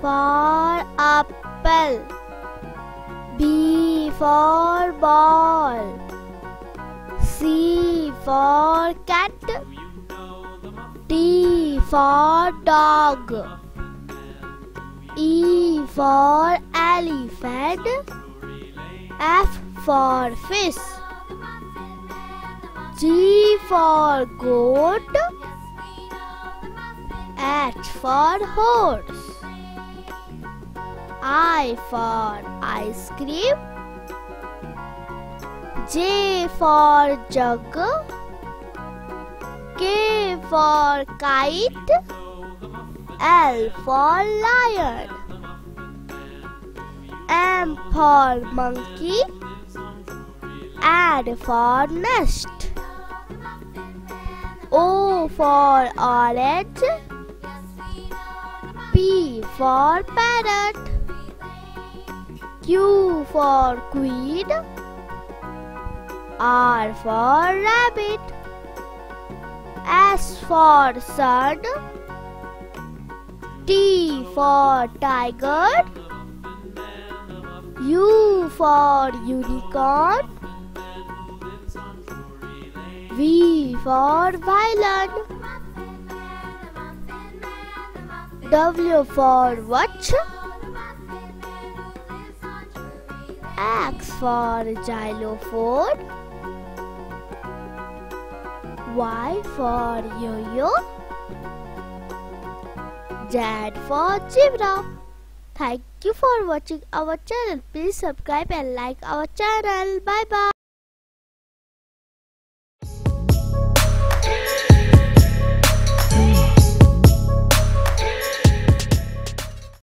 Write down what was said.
for apple. B for ball. C for cat. D for dog. E for elephant. F for fish. G for goat. H for horse. I for ice cream. J for jug. K for kite. L for lion. M for monkey. N for nest. O for orange. P for parrot. Q for queen. R for rabbit. S for sun. T for tiger. U for unicorn. V for violin. W for watch. X for xylophone. Y for yo-yo. Z for zebra. Thank you for watching our channel. Please subscribe and like our channel. Bye bye.